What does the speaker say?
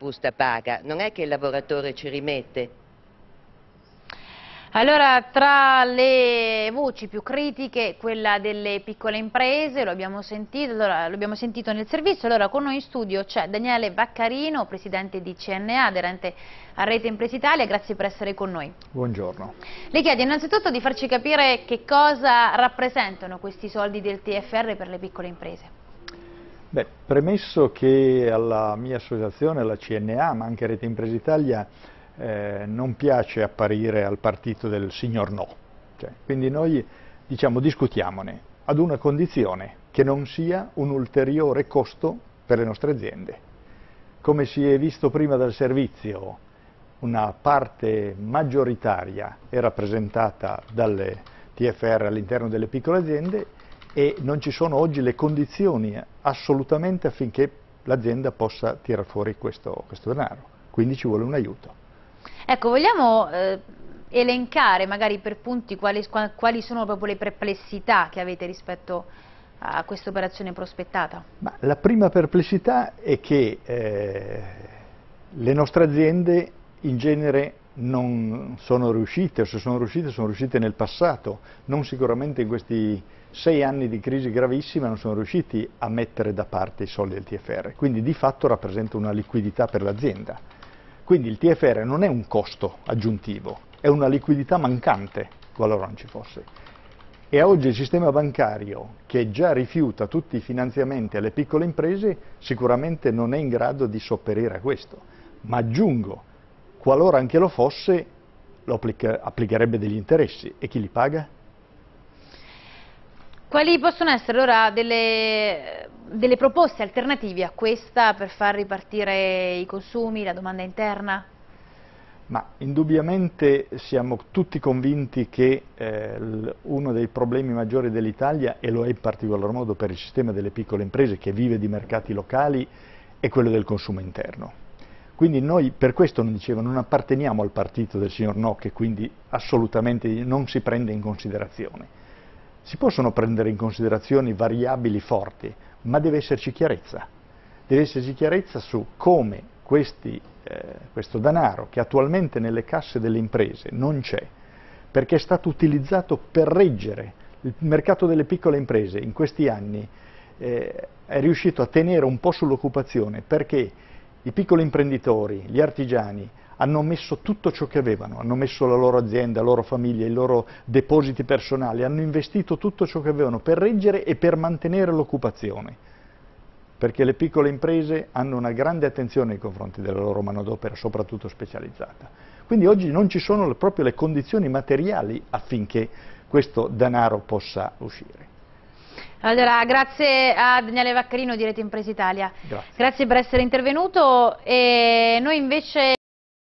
busta paga, non è che il lavoratore ci rimette. Allora, tra le voci più critiche, quella delle piccole imprese, lo abbiamo sentito, allora, lo abbiamo sentito nel servizio, allora con noi in studio c'è Daniele Vaccarino, presidente di CNA, aderente a Rete Impresa Italia, grazie per essere con noi. Buongiorno. Le chiedo innanzitutto di farci capire che cosa rappresentano questi soldi del TFR per le piccole imprese. Beh, premesso che alla mia associazione, alla CNA, ma anche a Rete Impresa Italia, eh, non piace apparire al partito del signor no. Cioè, quindi noi diciamo discutiamone ad una condizione che non sia un ulteriore costo per le nostre aziende. Come si è visto prima dal servizio, una parte maggioritaria è rappresentata dalle TFR all'interno delle piccole aziende e non ci sono oggi le condizioni assolutamente affinché l'azienda possa tirare fuori questo, questo denaro, quindi ci vuole un aiuto. Ecco, vogliamo eh, elencare magari per punti quali, quali, sono proprio le perplessità che avete rispetto a questa operazione prospettata? Ma la prima perplessità è che eh, le nostre aziende in genere non sono riuscite, o se sono riuscite sono riuscite nel passato, non sicuramente in questi sei anni di crisi gravissima non sono riusciti a mettere da parte i soldi del TFR, quindi di fatto rappresenta una liquidità per l'azienda. Quindi il TFR non è un costo aggiuntivo, è una liquidità mancante, qualora non ci fosse. E oggi il sistema bancario, che già rifiuta tutti i finanziamenti alle piccole imprese, sicuramente non è in grado di sopperire a questo. Ma aggiungo, qualora anche lo fosse, lo applica, applicherebbe degli interessi. E chi li paga? Quali possono essere allora delle, delle, proposte alternative a questa per far ripartire i consumi, la domanda interna? Ma indubbiamente siamo tutti convinti che eh, uno dei problemi maggiori dell'Italia, e lo è in particolar modo per il sistema delle piccole imprese che vive di mercati locali, è quello del consumo interno. Quindi noi per questo non dicevo, non apparteniamo al partito del signor No, che quindi assolutamente non si prende in considerazione si possono prendere in considerazione variabili forti, ma deve esserci chiarezza. Deve esserci chiarezza su come questi, eh, questo denaro, che attualmente nelle casse delle imprese non c'è, perché è stato utilizzato per reggere il mercato delle piccole imprese in questi anni, eh, è riuscito a tenere un po' sull'occupazione perché i piccoli imprenditori, gli artigiani, hanno messo tutto ciò che avevano, hanno messo la loro azienda, la loro famiglia, i loro depositi personali, hanno investito tutto ciò che avevano per reggere e per mantenere l'occupazione, perché le piccole imprese hanno una grande attenzione nei confronti della loro manodopera, soprattutto specializzata. Quindi oggi non ci sono proprio le condizioni materiali affinché questo denaro possa uscire. Allora, grazie a Daniele Vaccarino di Rete Impresa Italia. Grazie. Grazie per essere intervenuto e noi invece